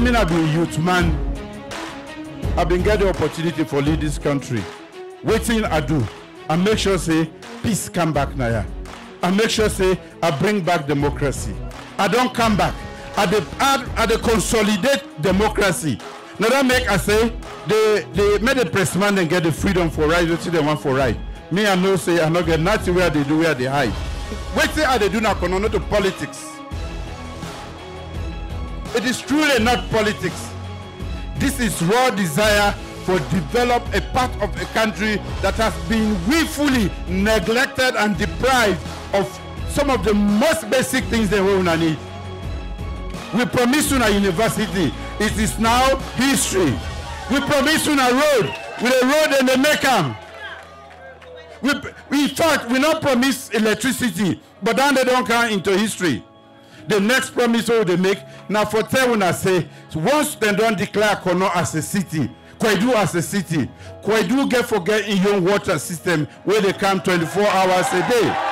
women have been youth man. I've been getting the opportunity for lead this country. Waiting i do. I make sure say peace come back naya. i make sure say i bring back democracy. I don't come back. I the i consolidate democracy na that make i say they the make the pressman and get the freedom for right wetin dem want for right me i know say i no get nothing wey they do where they hide. Wetin i dey do na kono? No to politics. It is truly not politics. This is raw desire for develop a part of a country that has been willfully neglected and deprived of some of the most basic things wey una need we promise una university. It is now history. We promise una road. With a road dem dey make am. We in fact we no promise electricity but now they don come into history. The next promise wey we make na for tell una say once dem don declare kono as a city kwedu as a city kwedu get for get im own water system wey dey come 24 hours a day